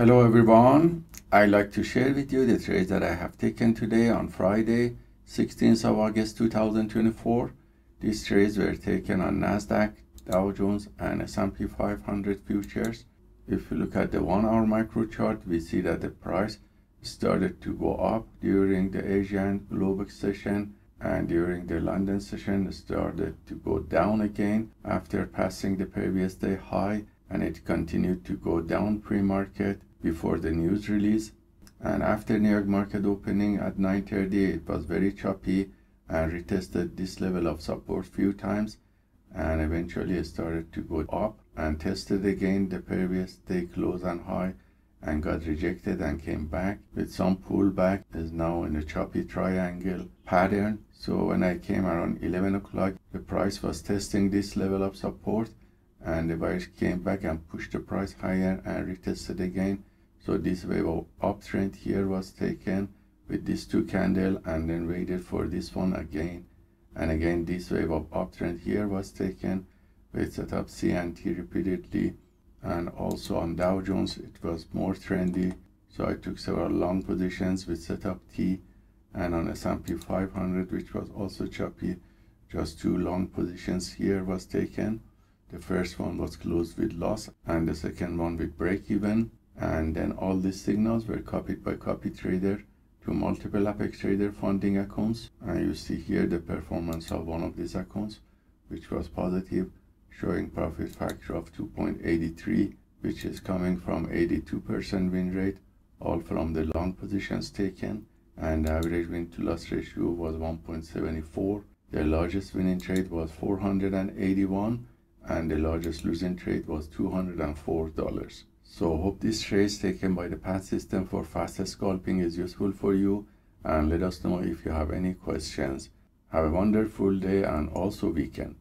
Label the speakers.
Speaker 1: Hello everyone. I'd like to share with you the trades that I have taken today on Friday, 16th of August 2024. These trades were taken on Nasdaq, Dow Jones and S&P 500 futures. If you look at the 1 hour micro chart, we see that the price started to go up during the Asian Globex session and during the London session started to go down again after passing the previous day high and it continued to go down pre-market before the news release and after New York market opening at 9.30 it was very choppy and retested this level of support few times and eventually it started to go up and tested again the previous day close and high and got rejected and came back with some pullback. Is now in a choppy triangle pattern. So when i came around 11 o'clock the price was testing this level of support and the buyers came back and pushed the price higher and retested again so this wave of uptrend here was taken with these two candle and then waited for this one again. And again this wave of uptrend here was taken with setup C and T repeatedly. And also on Dow Jones it was more trendy. So I took several long positions with setup T and on S&P 500 which was also choppy just two long positions here was taken. The first one was closed with loss and the second one with break even and then all these signals were copied by copy trader to multiple apex trader funding accounts. And you see here the performance of one of these accounts which was positive showing profit factor of 2.83 which is coming from 82% win rate all from the long positions taken. And average win to loss ratio was 1.74 the largest winning trade was 481 and the largest losing trade was $204 so hope this trade taken by the PAAT system for faster scalping is useful for you and let us know if you have any questions. Have a wonderful day and also weekend